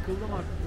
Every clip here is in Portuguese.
sıkıldım artık.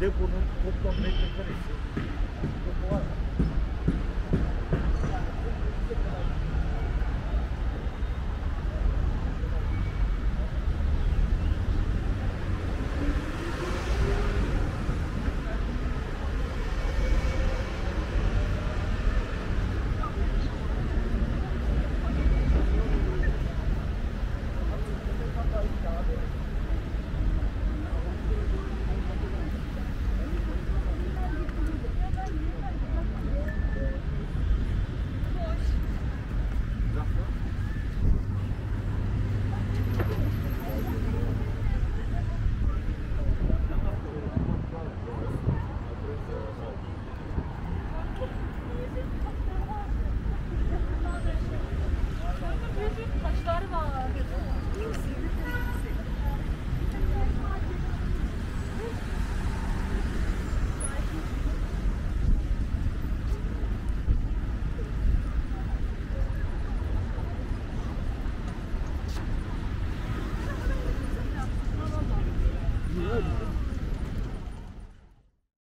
Deponun toplam metrekaresi. Depo var mı?